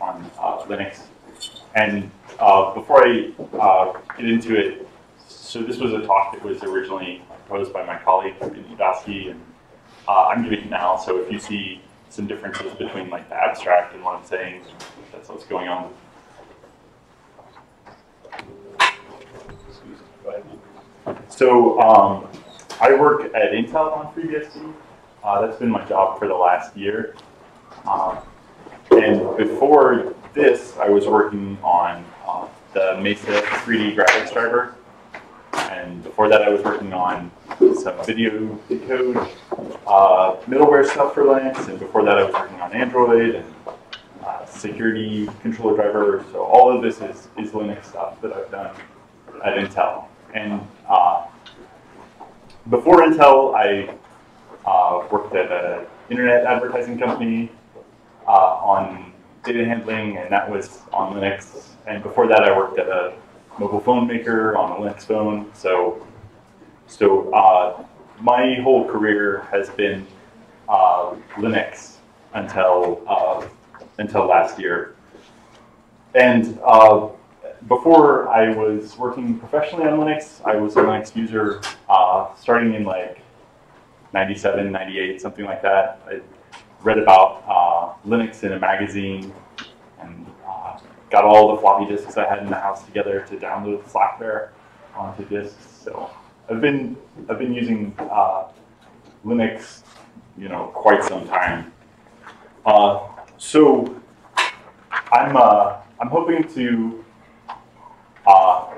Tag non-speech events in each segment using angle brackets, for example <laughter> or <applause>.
on uh, Linux. And uh, before I uh, get into it, so this was a talk that was originally proposed by my colleague Ben Widawsky, and uh, I'm giving it now. So if you see some differences between like the abstract and what I'm saying, that's what's going on. So um, I work at Intel on FreeBSD. Uh, that's been my job for the last year. Um, and before this, I was working on uh, the Mesa 3D graphics driver. And before that, I was working on some video decode, uh, middleware stuff for Linux. And before that, I was working on Android and uh, security controller driver. So all of this is, is Linux stuff that I've done at Intel. And uh, before Intel, I uh, worked at an internet advertising company uh, on data handling, and that was on Linux. And before that, I worked at a mobile phone maker on a Linux phone. So, so uh, my whole career has been uh, Linux until uh, until last year. And uh, before I was working professionally on Linux, I was a Linux user uh, starting in like 97, 98, something like that. I read about uh, Linux in a magazine and uh, got all the floppy disks I had in the house together to download Slackware onto disks. So I've been I've been using uh, Linux, you know, quite some time. Uh, so I'm uh, I'm hoping to uh,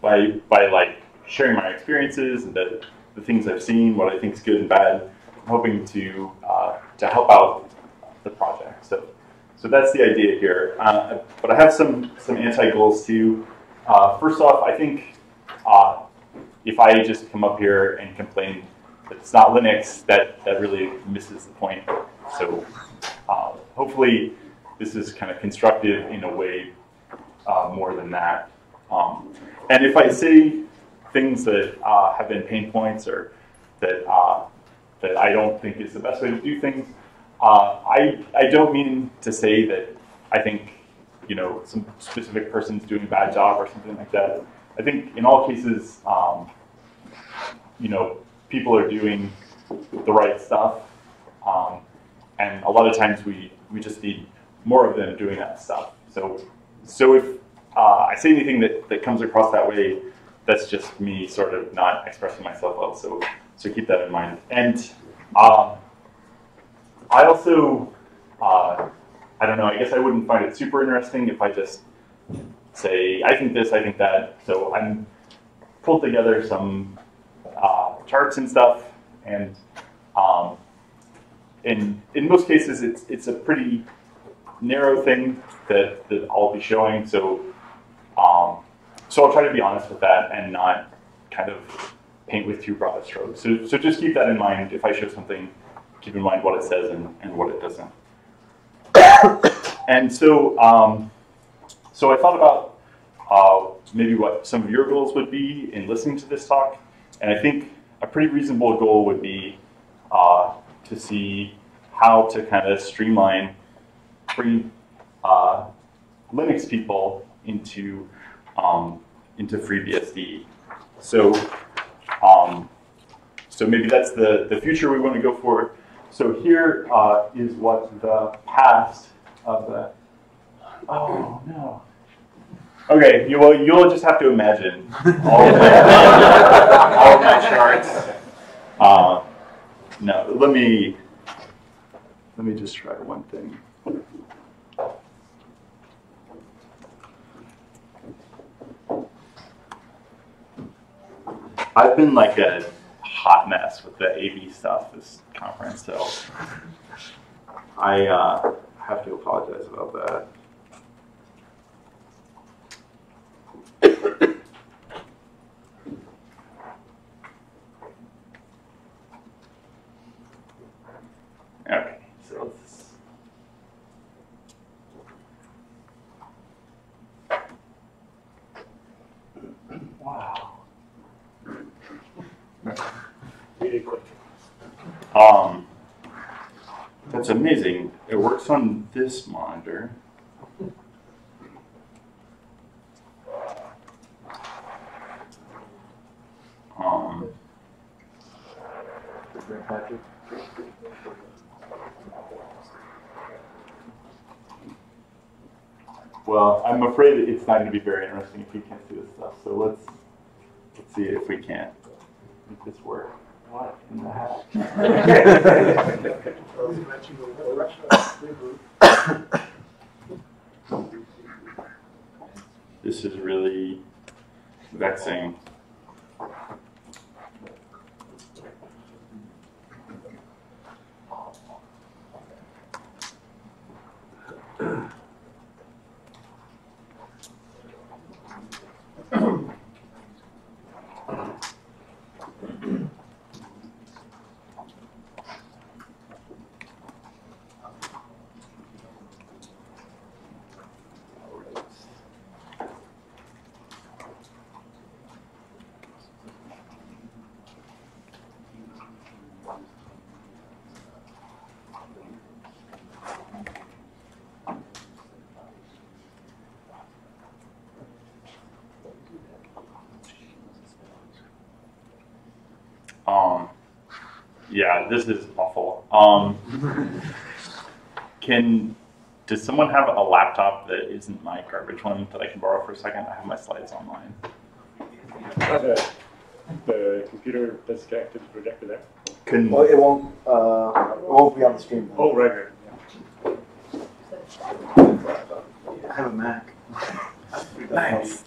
by by like sharing my experiences and the, the things I've seen, what I think is good and bad. Hoping to uh, to help out the project. So so that's the idea here. Uh, but I have some some anti goals too. Uh, first off, I think uh, if I just come up here and complain that it's not Linux, that that really misses the point. So uh, hopefully this is kind of constructive in a way more than that. Um, and if I say things that uh, have been pain points or that uh, that I don't think is the best way to do things, uh, I I don't mean to say that I think you know some specific person's doing a bad job or something like that. I think in all cases, um, you know, people are doing the right stuff, um, and a lot of times we we just need more of them doing that stuff. So so if uh, I say anything that, that comes across that way, that's just me sort of not expressing myself well. So, so keep that in mind. And um, I also, uh, I don't know, I guess I wouldn't find it super interesting if I just say, I think this, I think that. So I'm pulled together some uh, charts and stuff. And um, in, in most cases, it's, it's a pretty narrow thing that, that I'll be showing. So, um, so I'll try to be honest with that and not kind of paint with too broad strokes. So, so just keep that in mind. If I show something, keep in mind what it says and, and what it doesn't. <coughs> and so, um, so I thought about uh, maybe what some of your goals would be in listening to this talk. And I think a pretty reasonable goal would be uh, to see how to kind of streamline bring uh, Linux people into um, into FreeBSD. So um, so maybe that's the the future we want to go for. So here uh, is what the past of the. Oh no. Okay, you will you'll just have to imagine all of my, all of my charts. Uh, no, let me let me just try one thing. I've been like a hot mess with the AV stuff this conference, so I uh, have to apologize about that. Okay, so let's. Wow. Really quick. Um, that's amazing. it works on this monitor. Um, well, I'm afraid it's not going to be very interesting if you can't see this stuff. So let's let's see if we can't make this work. What in the heck? <laughs> <laughs> this is really vexing. Um, yeah, this is awful. Um, can does someone have a laptop that isn't my garbage one that I can borrow for a second? I have my slides online. The, the computer that's connected to the projector there. Can Well, it won't, uh, it won't be on the screen. Oh, right, right. I have a Mac. nice.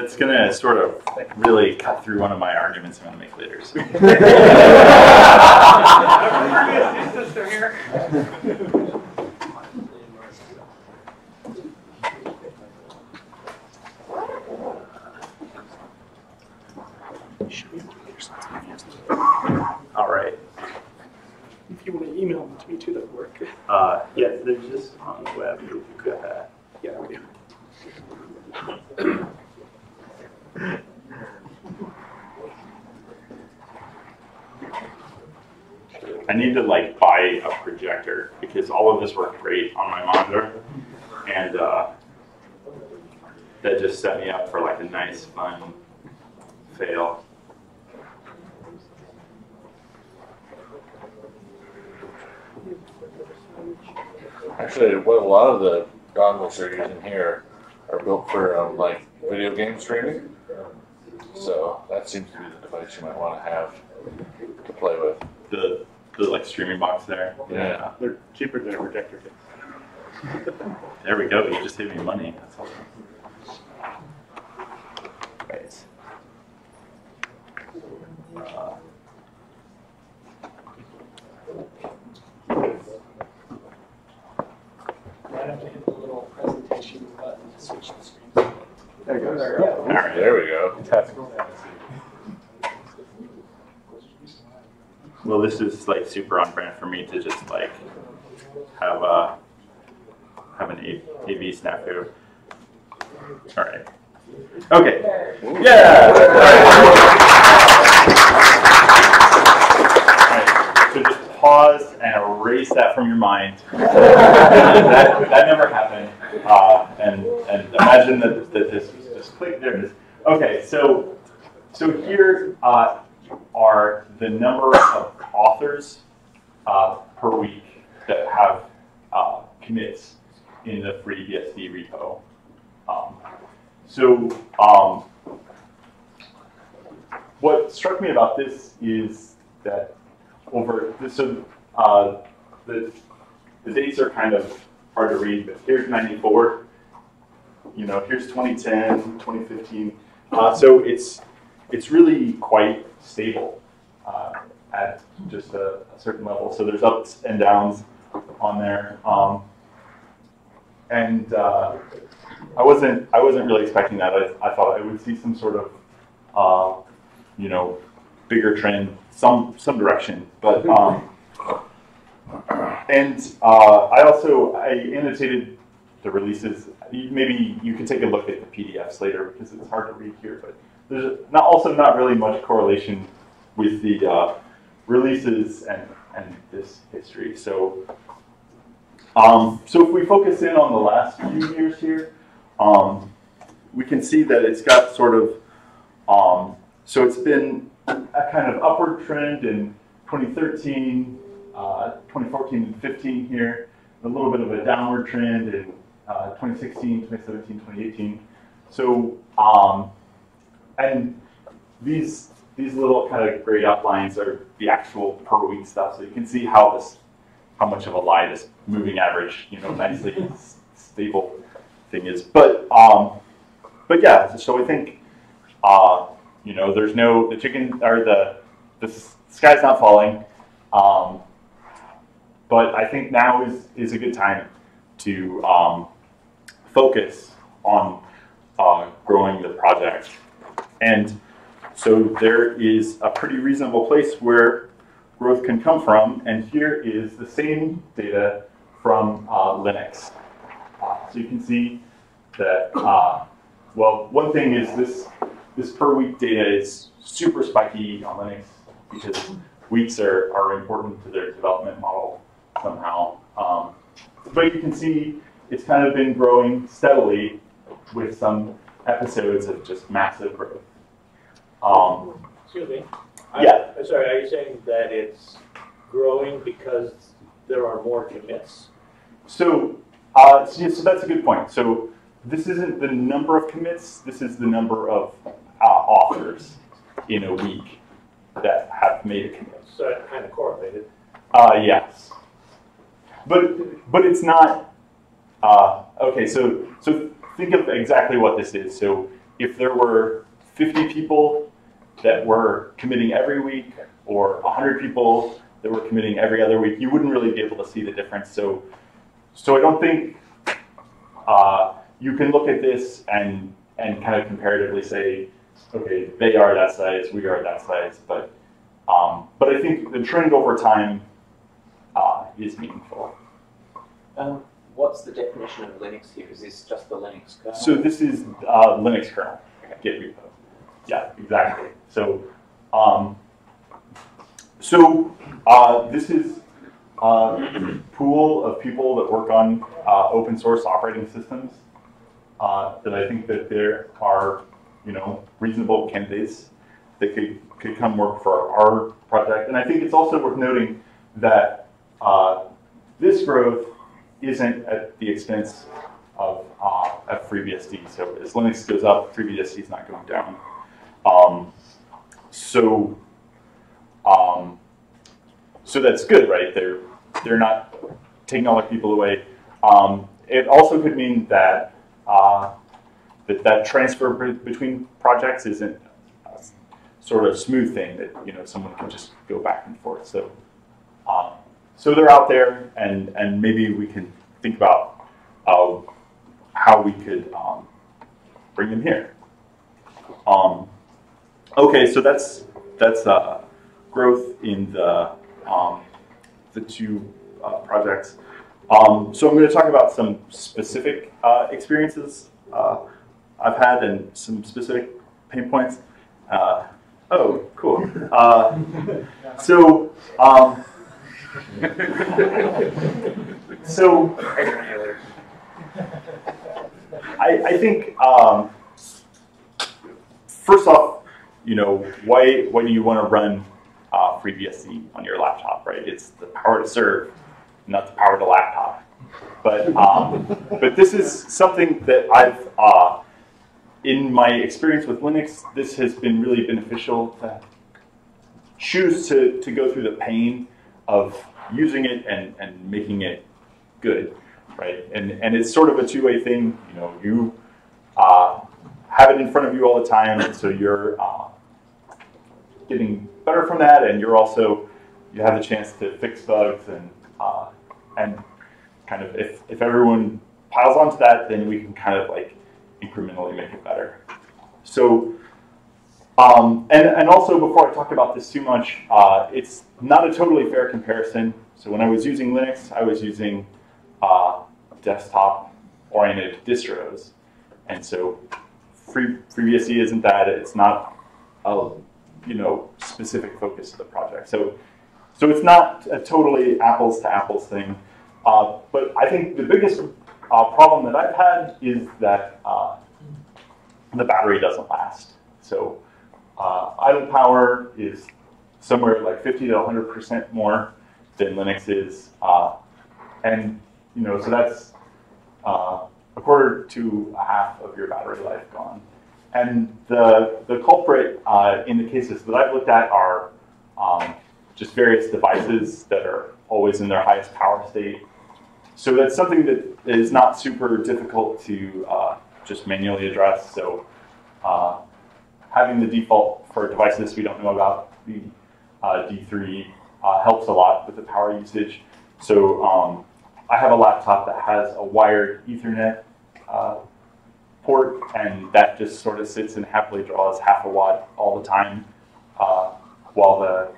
That's gonna sort of really cut through one of my arguments I'm gonna make later. so. <laughs> <laughs> <laughs> All right. If you want to email them to me too, that would work. Uh, yeah, they're just on the web. You could, uh, Yeah, we do. I need to like buy a projector because all of this worked great on my monitor, and uh, that just set me up for like a nice, fun fail. Actually, what a lot of the goggles they're using here are built for um, like video game streaming. So that seems to be the device you might want to have to play with. The the like streaming box there. Yeah. They're cheaper than a projector kit. There we go. You just saved me money. That's awesome. Right. Uh, Might have to hit the little presentation button to switch the screens. There it goes. all right. There we go. Well, this is like super on brand for me to just like have uh have an A- AV snafu. All right. Okay. Yeah. <laughs> All right. So just pause and erase that from your mind. <laughs> that, that never happened. Uh, and and imagine that, that this was just click. There it is. Okay. So so here uh, are the number of authors uh, per week that have uh, commits in the FreeBSD repo. Um, so um, what struck me about this is that over so uh, the the dates are kind of hard to read, but here's 94. You know, here's 2010, 2015. Uh, so it's it's really quite stable uh, at just a, a certain level. So there's ups and downs on there, um, and uh, I wasn't I wasn't really expecting that. I, I thought I would see some sort of uh, you know bigger trend, some some direction, but. Um, and uh, I also I annotated the releases. Maybe you can take a look at the PDFs later because it's hard to read here, but there's not, also not really much correlation with the uh, releases and, and this history. So Um, so if we focus in on the last few years here, um, we can see that it's got sort of, um, so it's been a kind of upward trend in 2013, uh, 2014 and 15 here, a little bit of a downward trend in uh, 2016, 2017, 2018. So, um, and these these little kind of gray outlines are the actual per week stuff. So you can see how this, how much of a lie this moving average, you know, nicely <laughs> stable thing is. But um, but yeah, so I think uh, you know, there's no the chicken or the the sky's not falling. Um, but I think now is is a good time to um, focus on uh, growing the project. And so there is a pretty reasonable place where growth can come from. And here is the same data from uh, Linux. Uh, so you can see that, uh, well, one thing is this, this per week data is super spiky on Linux because weeks are, are important to their development model somehow. Um, but you can see it's kind of been growing steadily with some episodes of just massive growth. Um, Excuse me. I- Yeah. I'm sorry, are you saying that it's growing because there are more commits? so, uh, so, so that's a good point. So this isn't the number of commits. This is the number of uh, authors in a week that have made a commit. So it kind of correlated. Uh, yes, but but it's not. Uh, okay, so so think of exactly what this is. So if there were 50 people that were committing every week, or 100 people that were committing every other week, you wouldn't really be able to see the difference. So so I don't think uh, you can look at this and and kind of comparatively say, okay, they are that size, we are that size, but um, but I think the trend over time uh, is meaningful. Um, what's the definition of Linux here? Is this just the Linux kernel? So this is uh, Linux kernel, Git repo. Yeah, exactly. So, um, so uh, this is a <clears throat> pool of people that work on uh, open source operating systems uh, that I think that there are, you know, reasonable candidates that could, could come work for our project. And I think it's also worth noting that uh, this growth isn't at the expense of, uh, of FreeBSD. So as Linux goes up, FreeBSD is not going down. Um, so, um, so that's good, right? They're they're not taking all our people away. Um, it also could mean that uh, that that transfer between projects isn't a sort of smooth thing that you know someone can just go back and forth. So. Um, so they're out there, and, and maybe we can think about uh, how we could um, bring them here. Um, okay, so that's that's uh, growth in the um, the two uh, projects. Um, so I'm going to talk about some specific uh, experiences uh, I've had and some specific pain points. Uh, oh, cool. Uh, so. Um, <laughs> so I, I think um, first off, you know, why why do you want to run uh, FreeBSD on your laptop, right? It's the power to serve, not the power to laptop. But um, but this is something that I've uh, in my experience with Linux, this has been really beneficial to choose to, to go through the pain of using it and, and making it good, right? And and it's sort of a two way thing. You know, you uh, have it in front of you all the time, and so you're uh, getting better from that, and you're also you have the chance to fix bugs and uh, and kind of if if everyone piles onto that, then we can kind of like incrementally make it better. So. Um, and, and also, before I talk about this too much, uh, it's not a totally fair comparison. So when I was using Linux, I was using uh, desktop-oriented distros, and so Free, FreeBSD isn't that. It's not a you know specific focus of the project. So so it's not a totally apples to apples thing. Uh, but I think the biggest uh, problem that I've had is that uh, the battery doesn't last. So uh, idle power is somewhere like 50 to 100% more than Linux is. Uh, and, you know, so that's uh, a quarter to a half of your battery life gone. And the, the culprit uh, in the cases that I've looked at are um, just various devices that are always in their highest power state. So that's something that is not super difficult to uh, just manually address. So uh, having the default for devices we don't know about, the uh, D3, uh, helps a lot with the power usage. So um, I have a laptop that has a wired Ethernet uh, port, and that just sort of sits and happily draws half a watt all the time uh, while the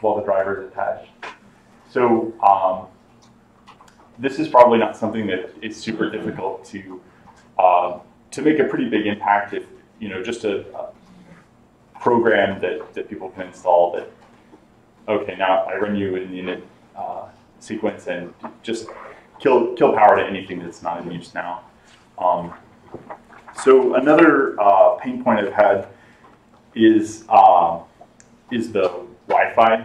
while the driver is attached. So um, this is probably not something that is super difficult to uh, to make a pretty big impact if you know just a, a program that, that people can install that okay now I run you in the init uh, sequence and just kill kill power to anything that's not in use now. Um, so another uh, pain point I've had is uh, is the Wi-Fi.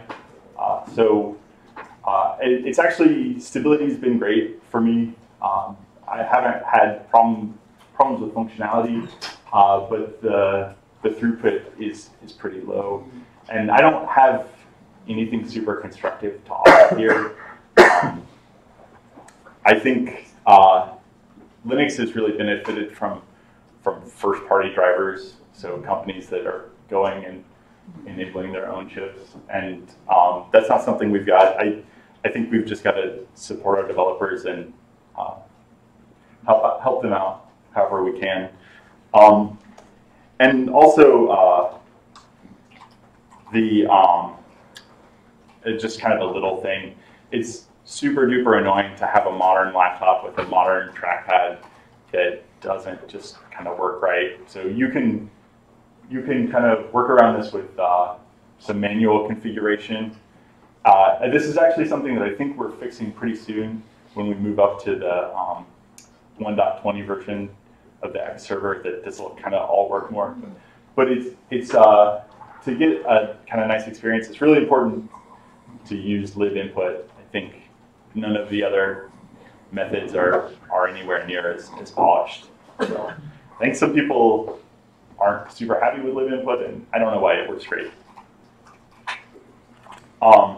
Uh, so uh, it, it's actually stability has been great for me. Um, I haven't had problem, problems with functionality, uh, but the the throughput is is pretty low, and I don't have anything super constructive to offer here. Um, I think uh, Linux has really benefited from from first party drivers, so companies that are going and enabling their own chips, and um, that's not something we've got. I I think we've just got to support our developers and uh, help help them out however we can. Um, and also uh, the um, just kind of a little thing. It's super duper annoying to have a modern laptop with a modern trackpad that doesn't just kind of work right. So you can you can kind of work around this with uh, some manual configuration. Uh, this is actually something that I think we're fixing pretty soon when we move up to the um, 1.20 version of the X server. That this will kind of all work more. But it's it's uh, to get a kind of nice experience. It's really important to use libinput. I think none of the other methods are, are anywhere near as, as polished. So I think some people aren't super happy with libinput, and I don't know why it works great. Um,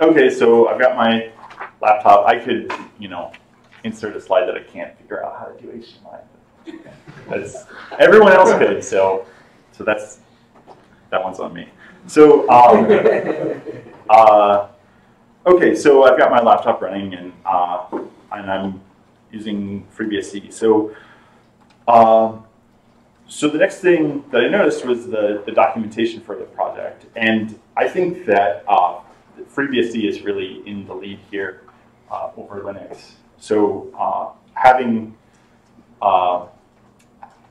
okay, so I've got my laptop. I could, you know, insert a slide that I can't figure out how to do HDMI. That's, everyone else could, so so that's that one's on me. So um, <laughs> uh, okay, so I've got my laptop running and uh, and I'm using FreeBSD. So uh, so the next thing that I noticed was the, the documentation for the project, and I think that uh, FreeBSD is really in the lead here uh, over Linux. So uh, having uh,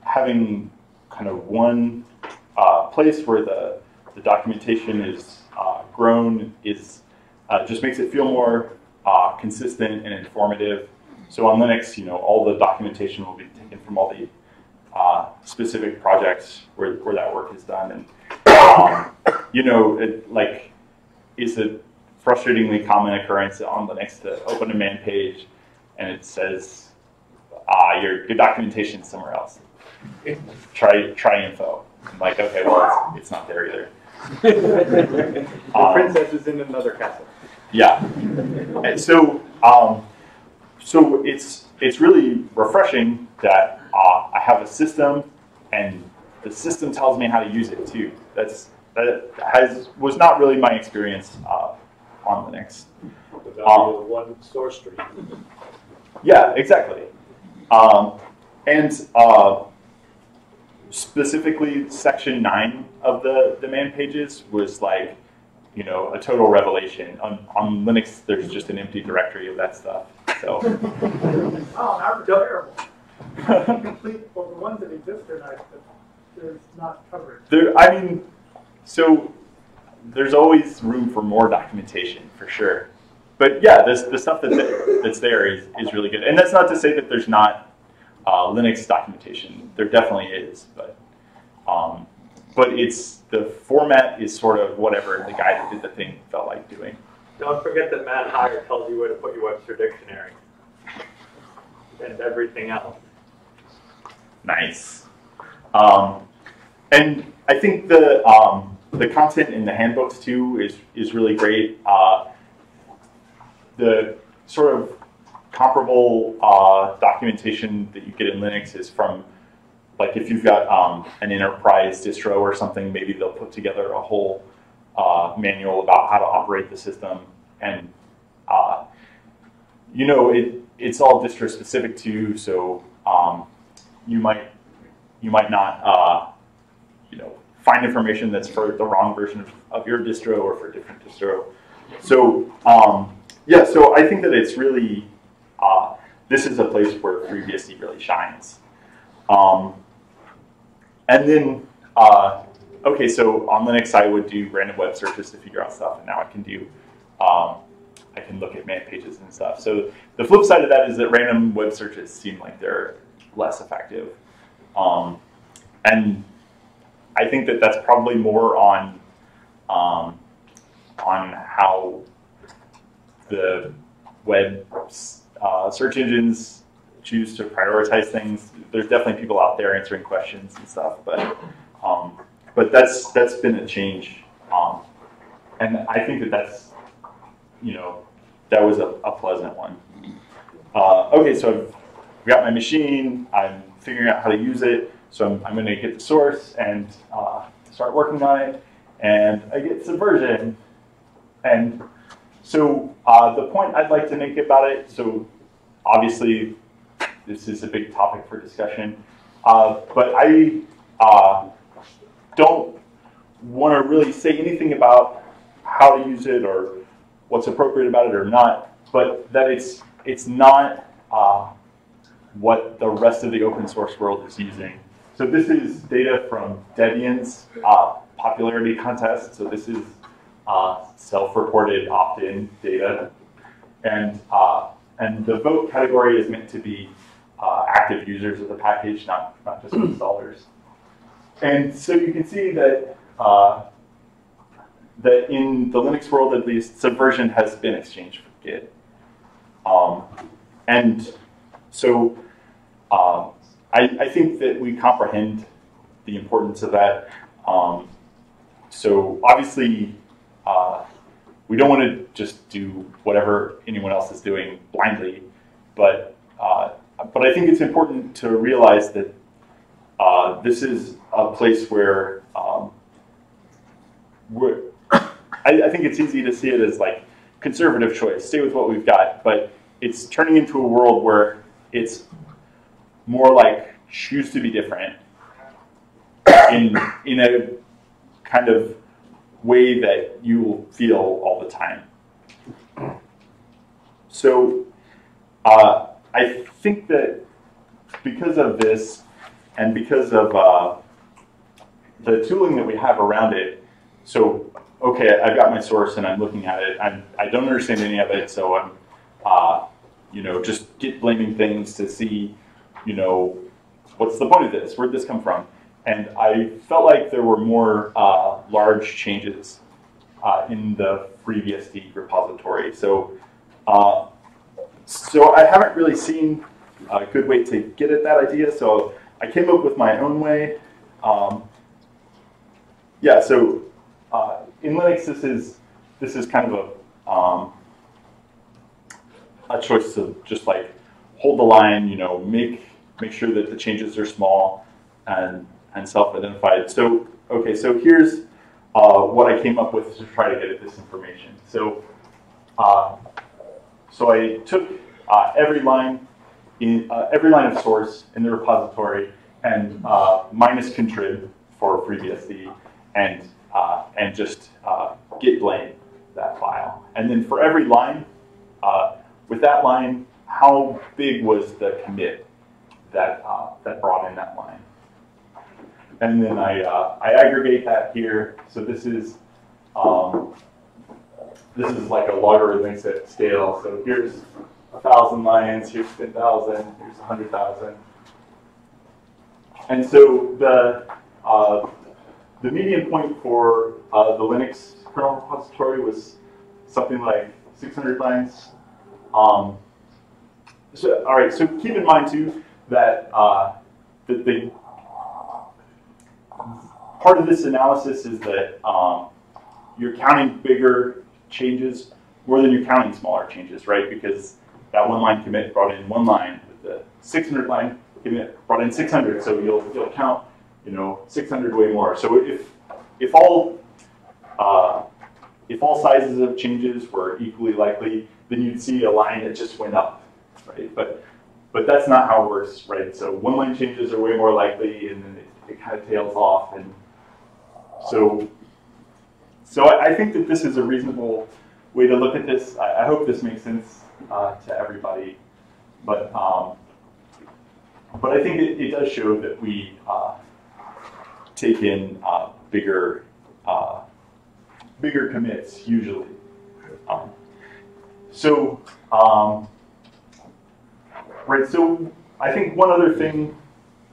having kind of one uh, place where the, the documentation is grown is just makes it feel more uh, consistent and informative. So on Linux, you know, all the documentation will be taken from all the uh, specific projects where, where that work is done. And, um, you know, it, like, is a frustratingly common occurrence on Linux to open a man page and it says, ah, your, your documentation is somewhere else. try, try info. I'm like, okay, well, it's, it's not there either. <laughs> the Um, princess is in another castle. Yeah. And so, um, so it's it's really refreshing that uh, I have a system, and the system tells me how to use it too. That's that has was not really my experience uh, on Linux. The value of one source stream. Yeah, exactly. Um, and uh, specifically, section nine of the the man pages was like, you know, a total revelation. On, on Linux, there's just an empty directory of that stuff. So, <laughs> Oh, that's terrible. Complete, well, the ones that exist are nice, but there's not coverage. there, I mean, so there's always room for more documentation for sure. but yeah, this the stuff that's that's there is, is really good, and that's not to say that there's not uh, Linux documentation. There definitely is, but um, but it's the format is sort of whatever the guy that did the thing felt like doing. Don't forget that man hier tells you where to put your Webster dictionary and everything else. Nice. Um, and I think the um, the content in the handbooks too is is really great. Uh, the sort of comparable uh, documentation that you get in Linux is from like if you've got um, an enterprise distro or something, maybe they'll put together a whole uh, manual about how to operate the system. And uh, you know, it it's all distro specific too, so um, you might you might not uh, you know find information that's for the wrong version of, of your distro or for a different distro. So um, yeah, so I think that it's really uh, this is a place where FreeBSD really shines. Um, and then, uh, okay, so on Linux, I would do random web searches to figure out stuff, and now I can do, um, I can look at man pages and stuff. So the flip side of that is that random web searches seem like they're less effective. Um, and I think that that's probably more on, um, on how the web uh, search engines choose to prioritize things. There's definitely people out there answering questions and stuff, but um, but that's that's been a change, um, and I think that that's you know that was a, a pleasant one. Uh, okay, so I've got my machine. I'm figuring out how to use it. So I'm, I'm going to get the source and uh, start working on it, and I get Subversion, and so uh, the point I'd like to make about it. So obviously this is a big topic for discussion. Uh, but I uh, don't want to really say anything about how to use it or what's appropriate about it or not, but that it's it's not uh, what the rest of the open source world is using. So this is data from Debian's uh, popularity contest. So this is uh, self-reported opt-in data, and uh, and the vote category is meant to be uh, active users of the package, not, not just installers. And so you can see that, uh, that in the Linux world at least, Subversion has been exchanged for Git. Um, and so uh, I, I, think that we comprehend the importance of that. Um, so obviously, uh, we don't want to just do whatever anyone else is doing blindly, but uh, but I think it's important to realize that uh, this is a place where um, we're, <coughs> I, I, think it's easy to see it as like conservative choice, stay with what we've got, but it's turning into a world where it's more like choose to be different <coughs> in in a kind of way that you will feel all the time. So. Uh, I think that because of this and because of uh, the tooling that we have around it, so okay, I've got my source and I'm looking at it. I'm, I don't understand any of it, so I'm, uh, you know, just git blaming things to see, you know, what's the point of this? Where'd this come from? And I felt like there were more uh, large changes uh, in the FreeBSD repository. So uh, so I haven't really seen a good way to get at that idea, so I came up with my own way. Um, yeah, so uh, in Linux, this is this is kind of a um, a choice to just like hold the line, you know, make make sure that the changes are small and and self-identified. So okay, so here's uh, what I came up with to try to get at this information. So uh, so I took uh, every line in uh, every line of source in the repository and uh, minus contrib for FreeBSD and uh, and just uh, git blame that file. And then for every line, uh, with that line, how big was the commit that that brought in that line? And then I I aggregate that here. So this is um, this is like a logarithmic scale. So here's a thousand lines, here's ten thousand, here's a hundred thousand. And so the uh, the median point for uh, the Linux kernel repository was something like 600 lines. Um, so, all right, so keep in mind too that uh, the, the part of this analysis is that um, you're counting bigger changes more than you're counting smaller changes, right? Because that one line commit brought in one line, but the 600 line commit brought in 600, so you'll you'll count, you know, 600 way more. So if if all uh, if all sizes of changes were equally likely, then you'd see a line that just went up, right? But but that's not how it works, right? So one line changes are way more likely, and then it, it kind of tails off, and so so I, I think that this is a reasonable way to look at this. I, I hope this makes sense uh, to everybody, but um, but I think it, it does show that we uh, take in uh, bigger uh, bigger commits usually. Um, so um, right, so I think one other thing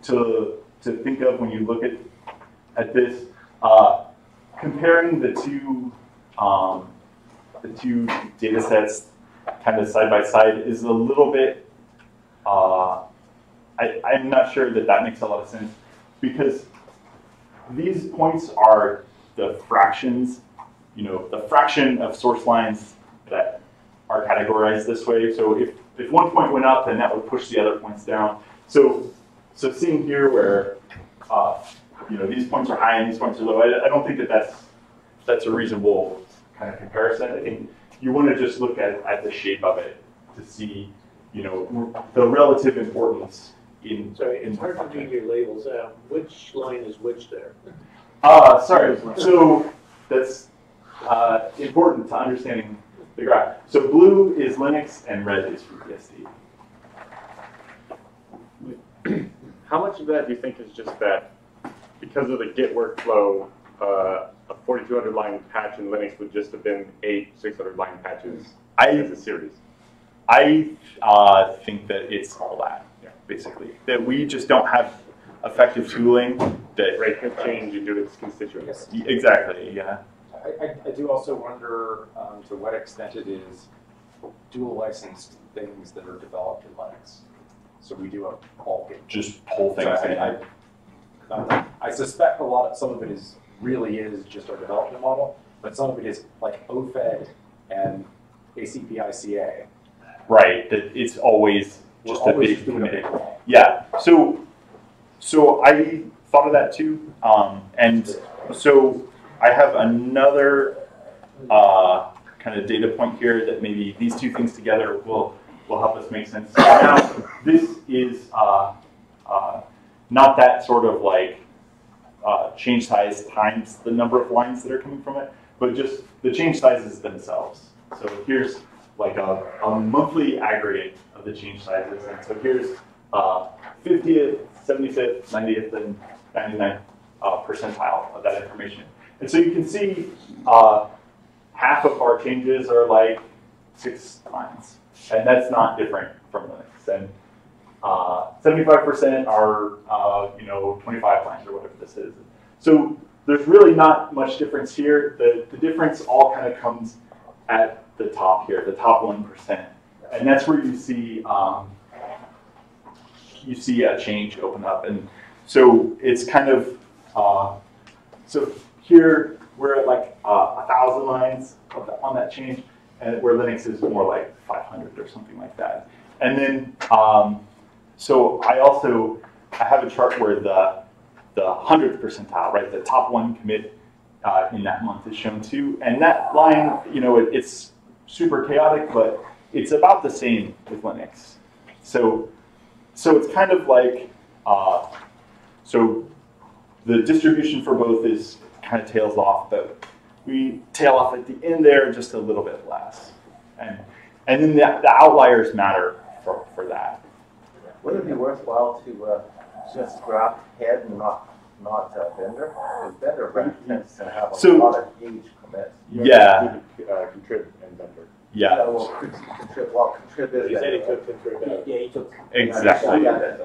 to to think of when you look at at this, uh, comparing the two um, the two data sets kind of side by side is a little bit. Uh, I, I'm not sure that that makes a lot of sense because these points are the fractions, you know, the fraction of source lines that are categorized this way. So if, if one point went up, then that would push the other points down. So, so seeing here where, uh, you know, these points are high and these points are low, I, I don't think that that's, that's a reasonable kind of comparison. I think you want to just look at, at the shape of it to see, you know, the relative importance in. Sorry, in it's hard to read your labels out. Which line is which there? Uh, sorry. So that's uh, important to understanding the graph. So blue is Linux and red is FreeBSD. How much of that do you think is just that because of the Git workflow, uh, a 4,200 line patch in Linux would just have been eight 600 line patches I as a series? I uh, think that it's all that, basically. That we just don't have effective tooling that. Rate can change into its constituents. Exactly, yeah. I, I, I do also wonder um, to what extent it is dual licensed things that are developed in Linux. So we do a bulk. Just pull So things I. I, um, I suspect a lot of, some of it is, really is just our development model, but some of it is like OFED and ACPICA. Right, that it's always We're just a always a committee. big wall. Yeah, so, so I thought of that too, um, and so I have another, uh, kind of data point here that maybe these two things together will, will help us make sense. So now, this is, uh, uh, not that sort of like, uh, change size times the number of lines that are coming from it, but just the change sizes themselves. So here's like a, a monthly aggregate of the change sizes. And so here's uh, 50th, 75th, 90th, and 99th uh, percentile of that information. And so you can see uh, half of our changes are like six lines. And that's not different from Linux. And 75% are, uh, you know, 25 lines or whatever this is. So there's really not much difference here. The, the difference all kind of comes at the top here, the top 1%. And that's where you see, um, you see a change open up. And so it's kind of, uh, so here we're at like uh, a thousand lines that, on that change, and where Linux is more like 500 or something like that. And then, um, so I also I have a chart where the the hundredth percentile, right, the top one commit uh, in that month is shown too, and that line, you know, it, it's super chaotic, but it's about the same with Linux. So, so it's kind of like, uh, so the distribution for both is kind of tails off, but we tail off at the end there just a little bit less, and and then the, the outliers matter for, for that. Would it be worthwhile to uh, just graph head and not not a vendor? Because vendor branch tends to have a So- lot of huge commits. You Yeah. have to include, Uh, contrib and vendor. Yeah, well, contrib, well, contrib is. He said he vendor. took contrib. Yeah, he took. exactly. Yeah,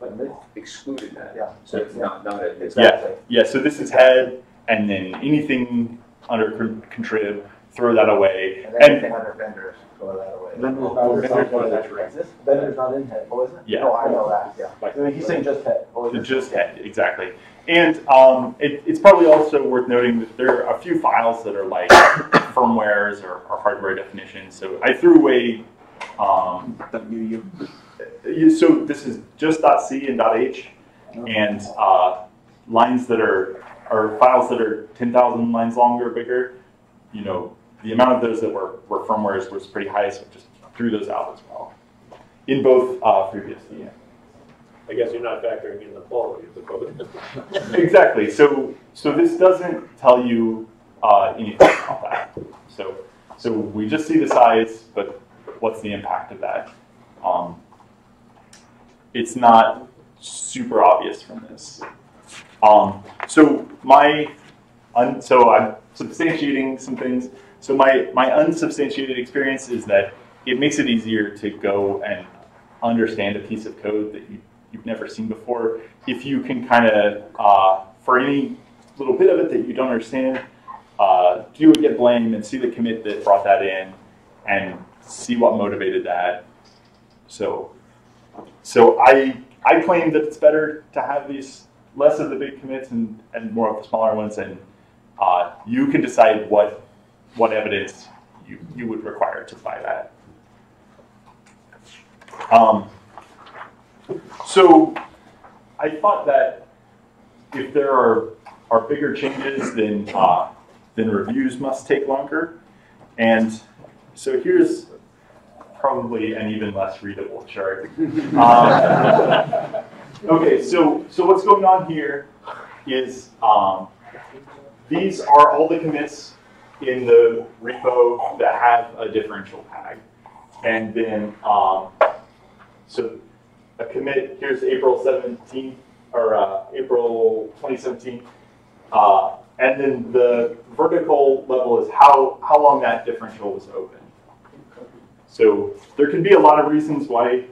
But this excluded that. Yeah. So it's not, not a. Exactly. Yeah, so this is head, and then anything under con- contrib, throw that away. And And anything under vendors, throw that away. Vendors not Vendors inside. not inside. Vendors not in head, what is it? Yeah. No, I know that, yeah. Like, I mean, he's saying just head. What was it? Just head, exactly. And um, it, it's probably also worth noting that there are a few files that are like <coughs> firmwares or, or hardware definitions. So I threw away. Um, WU. you- so this is just .c and .h, and uh, lines that are or files that are 10,000 lines long or bigger. You know, the amount of those that were, were firmwares was pretty high, so just threw those out as well. In both uh, FreeBSD I guess you're not factoring in the quality of the code. <laughs> Exactly. So so this doesn't tell you uh, anything about that. So so we just see the size, but what's the impact of that? Um, it's not super obvious from this. Um, so my un, so I'm substantiating some things. So my my unsubstantiated experience is that it makes it easier to go and understand a piece of code that you, you've never seen before if you can kind of, uh, for any little bit of it that you don't understand, uh, do a git blame and see the commit that brought that in and see what motivated that. So, so I, I claim that it's better to have these less of the big commits and, and more of the smaller ones, and uh, you can decide what, what evidence you, you would require to buy that. Um, so I thought that if there are, are bigger changes, then, uh, then reviews must take longer. And so here's probably an even less readable chart. <laughs> Um, okay, so, so what's going on here is um, these are all the commits in the repo that have a differential tag. And then, um, so a commit, here's April 17th, or uh, April 2017. Uh, and then the vertical level is how, how long that differential was open. So there can be a lot of reasons why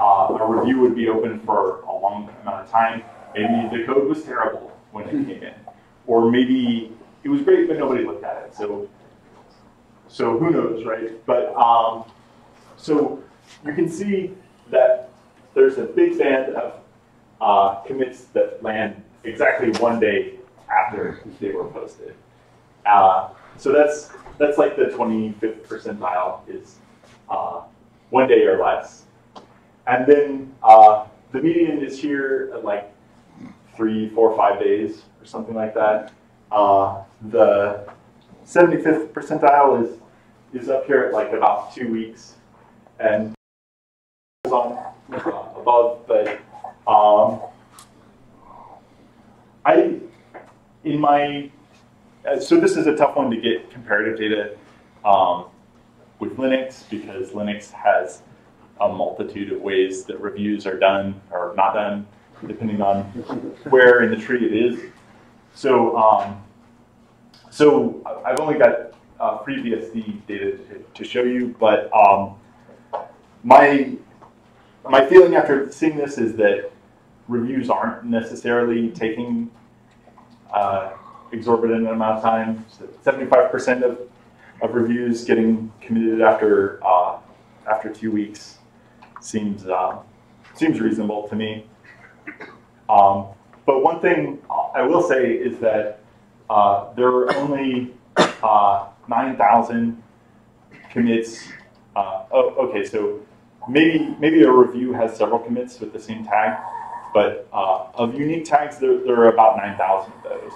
uh, a review would be open for a long amount of time. Maybe the code was terrible when it came in. Or maybe it was great, but nobody looked at it. So, so who knows, right? But um, so you can see that there's a big band of uh, commits that land exactly one day after they were posted. Uh, so that's that's like the 25th percentile is uh, one day or less. And then uh, the median is here at like three, four, five days or something like that. Uh, the 75th percentile is is up here at like about two weeks, and on uh, above. But um, I, in my, uh, so this is a tough one to get comparative data um, with Linux because Linux has a multitude of ways that reviews are done or not done, depending on where in the tree it is. So, um, so I've only got uh, data to, to show you, but um, my my feeling after seeing this is that reviews aren't necessarily taking uh, exorbitant amount of time. Seventy-five percent of of reviews getting committed after uh, after two weeks seems uh, seems reasonable to me. Um, but one thing I will say is that uh, there are only uh, 9,000 commits. Uh, oh, okay, so maybe maybe a review has several commits with the same tag, but uh, of unique tags, there, there are about 9,000 of those.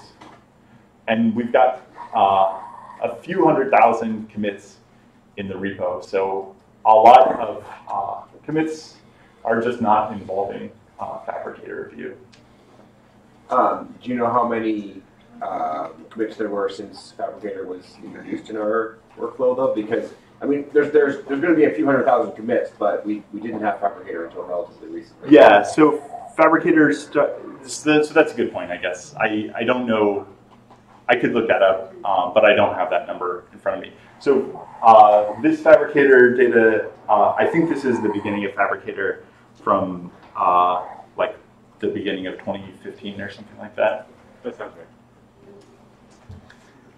And we've got uh, a few hundred thousand commits in the repo, so a lot of uh, commits are just not involving Phabricator review. Um, do you know how many uh, commits there were since Phabricator was introduced in our workflow, though? Because I mean, there's there's there's going to be a few hundred thousand commits, but we, we didn't have Phabricator until relatively recently. Yeah, so Phabricators, so that's a good point, I guess. I, I don't know, I could look that up, um, but I don't have that number in front of me. So uh, this Phabricator data, uh, I think this is the beginning of Phabricator from the beginning of 2015 or something like that. That sounds right.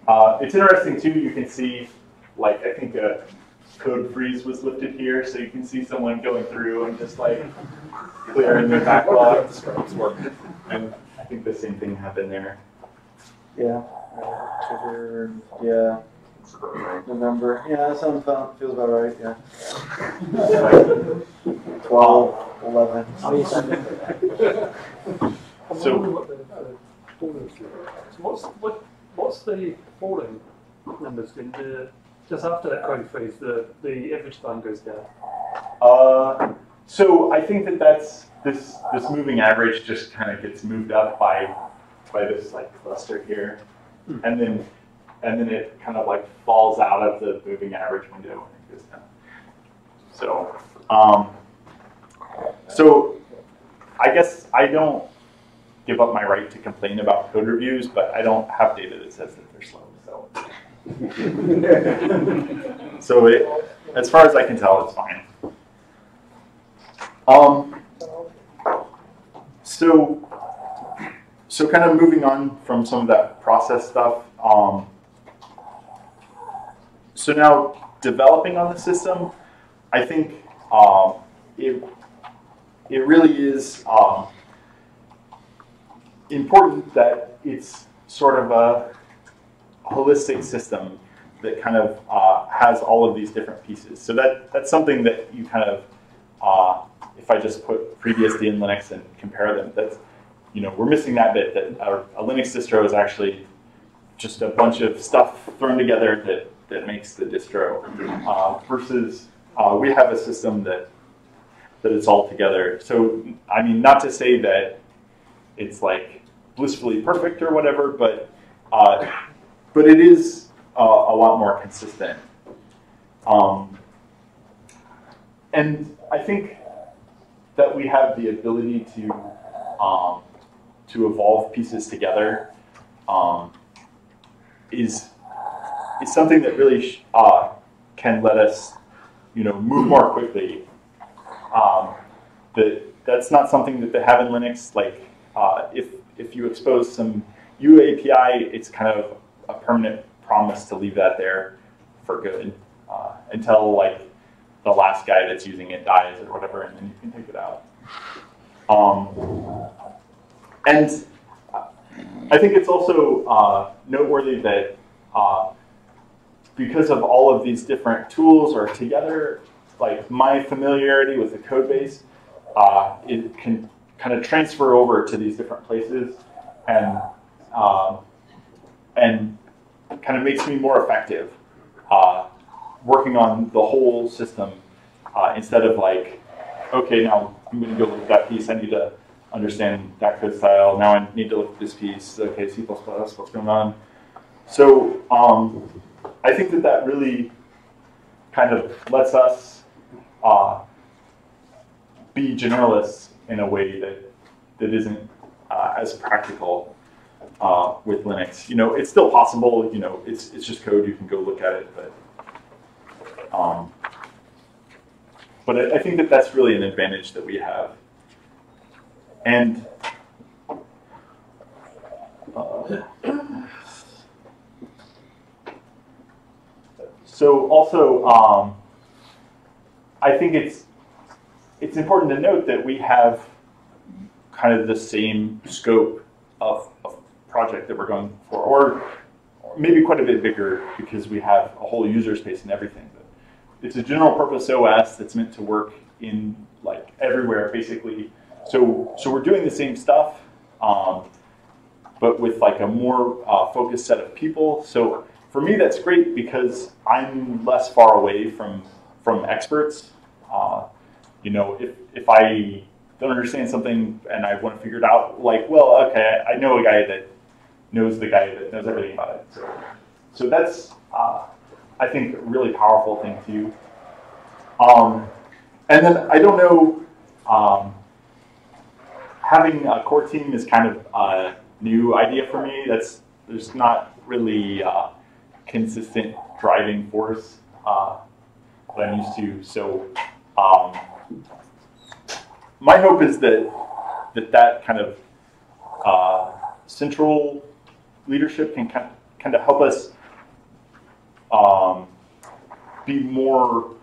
Uh, it's interesting too, you can see, like, I think a code freeze was lifted here, so you can see someone going through and just like clearing their backlog. and I think the same thing happened there. Yeah. October, yeah. number. Yeah, that sounds about, feels about right, yeah. <laughs> 12, 11. <laughs> So, the, is. So what's what what's the falling numbers in the just after that code freeze? The the average time goes down. Uh, so I think that that's this this moving average just kind of gets moved up by by this like cluster here, mm. and then and then it kind of like falls out of the moving average window and it goes down. So um, so I guess I don't give up my right to complain about code reviews, but I don't have data that says that they're slow. So so it, as far as I can tell, it's fine. Um, so, so kind of moving on from some of that process stuff. Um, so now developing on the system, I think um, it it really is um, important that it's sort of a holistic system that kind of uh, has all of these different pieces. So that that's something that you kind of uh, if I just put FreeBSD and Linux and compare them, that's, you know, we're missing that bit that a Linux distro is actually just a bunch of stuff thrown together that, that makes the distro uh, versus uh, we have a system that that it's all together. So, I mean, not to say that it's like blissfully perfect or whatever, but uh, but it is uh, a lot more consistent. Um, and I think that we have the ability to um, to evolve pieces together um, is is something that really uh, can let us, you know, move more quickly. Um, that that's not something that they have in Linux. Like uh, if if you expose some UAPI, it's kind of a permanent promise to leave that there for good uh, until like the last guy that's using it dies or whatever, and then you can take it out. Um, and I think it's also uh, noteworthy that uh, because of all of these different tools are together, like my familiarity with the code base, uh, it can kind of transfer over to these different places and um, and kind of makes me more effective uh, working on the whole system uh, instead of like, okay, now I'm going to go look at that piece. I need to understand that code style. Now I need to look at this piece. Okay, C++, what's going on? So um, I think that that really kind of lets us uh, be generalists in a way that that isn't uh, as practical uh, with Linux. You know, it's still possible. You know, it's it's just code. You can go look at it, but um, but I, I think that that's really an advantage that we have. And uh, so also, um, I think it's it's important to note that we have kind of the same scope of, of project that we're going for, or, or maybe quite a bit bigger because we have a whole user space and everything. But it's a general purpose OS that's meant to work in like everywhere, basically. So, so we're doing the same stuff, um, but with like a more uh, focused set of people. So for me, that's great because I'm less far away from from experts. Uh, you know, if if I don't understand something and I want to figure it out, like, well, okay, I know a guy that knows the guy that knows everything about it. So, so that's uh, I think a really powerful thing too. Um, and then I don't know um, having a core team is kind of a new idea for me. That's there's not really uh, consistent driving force uh, that I'm used to. So um, my hope is that that that kind of uh, central leadership can kind kind of help us um, be more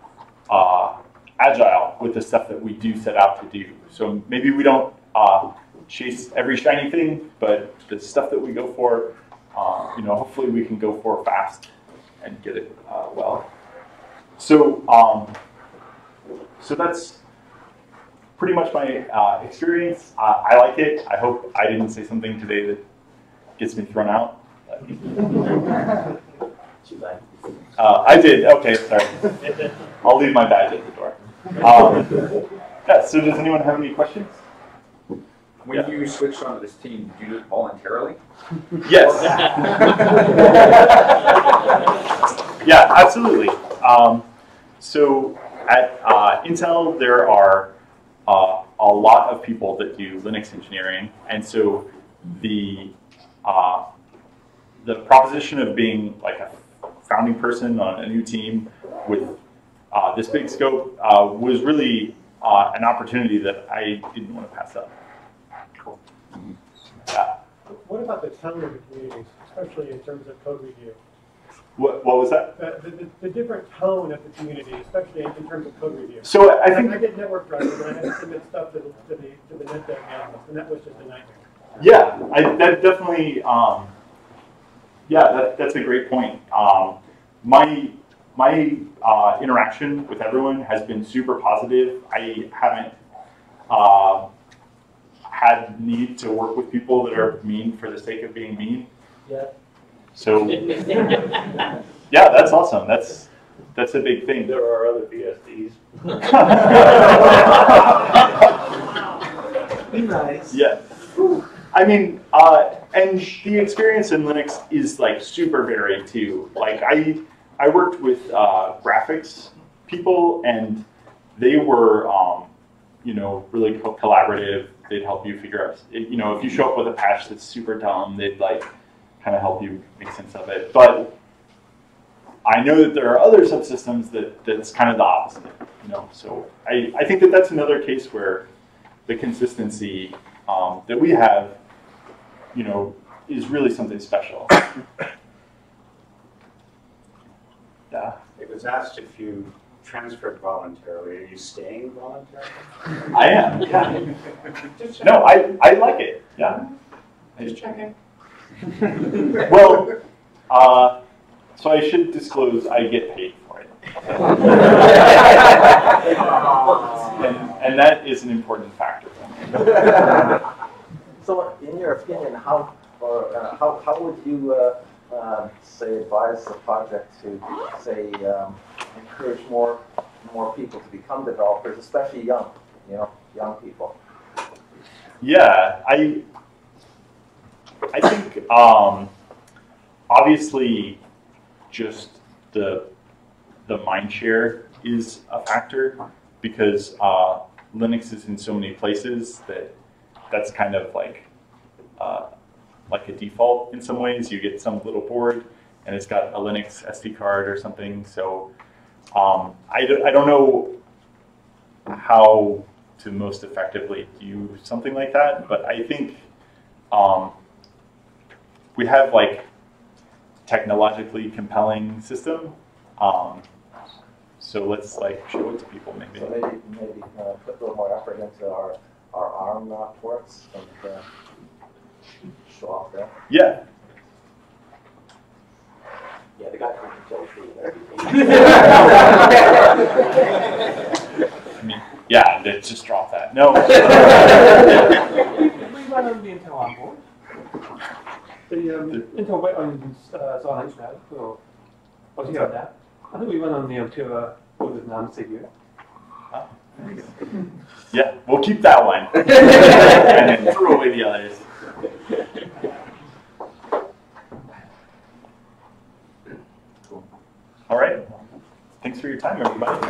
uh, agile with the stuff that we do set out to do. So maybe we don't uh, chase every shiny thing, but the stuff that we go for, uh, you know, hopefully we can go for fast and get it uh, well. So, um, so that's pretty much my uh, experience. Uh, I like it. I hope I didn't say something today that gets me thrown out. <laughs> Uh, I did. Okay, sorry. I'll leave my badge at the door. Um, yeah. So, does anyone have any questions? When Yeah. you switched onto this team, did you do it voluntarily? Yes. <laughs> <laughs> yeah, absolutely. Um, so at uh, Intel, there are uh, a lot of people that do Linux engineering, and so the uh, the proposition of being like a founding person on a new team with uh, this big scope uh, was really uh, an opportunity that I didn't want to pass up. Cool. Yeah. What about the tone of the communities, especially in terms of code review? What, what was that? The, the, the different tone of the community, especially in, in terms of code review. So I think- I did network drivers and I had to submit stuff to the, to the, to the NetDev analyst, and that was just a nightmare. Yeah, I, that definitely, um, yeah, that, that's a great point. Um, my my uh, interaction with everyone has been super positive. I haven't uh, had need to work with people that are mean for the sake of being mean. Yeah. So, yeah, that's awesome. That's that's a big thing. There are other BSDs. <laughs> Be nice. Yeah. I mean, uh, and the experience in Linux is like super varied too. Like I, I worked with uh, graphics people, and they were, um, you know, really co- collaborative. They'd help you figure out, you know, if you show up with a patch that's super dumb, they'd like kind of help you make sense of it. But I know that there are other subsystems that that's kind of the opposite. You know, so I, I think that that's another case where the consistency um, that we have, you know, is really something special. <coughs> yeah. It was asked if you transferred voluntarily. Are you staying voluntarily? I am. Yeah. <laughs> No, I, I like it. Yeah. Just checking. Well, uh, so I should disclose I get paid for it. and, and that is an important factor. So, in your opinion, how or uh, how how would you uh, uh, say advise the project to say um, encourage more more people to become developers, especially young, you know, young people? Yeah, I I think um, obviously just the the mind share is a factor because uh, Linux is in so many places that that's kind of like uh, like a default in some ways. You get some little board and it's got a Linux SD card or something. So um, I, don't, I don't know how to most effectively do something like that, but I think um, we have like technologically compelling system. Um, so let's like show it to people maybe. So maybe maybe uh, put a little more effort into our our ARM uh, ports and uh, show off there. Yeah. Yeah, the guy from Chelsea and I mean, yeah, just drop that. No. <laughs> We run on the Intel on board? the um, The- into a wetlands uh, Silence Road or or Yeah. that. I think we went on the um, tour with an amphibian. Yeah, we'll keep that one. <laughs> and then throw away the others. Cool. All right. Thanks for your time, everybody.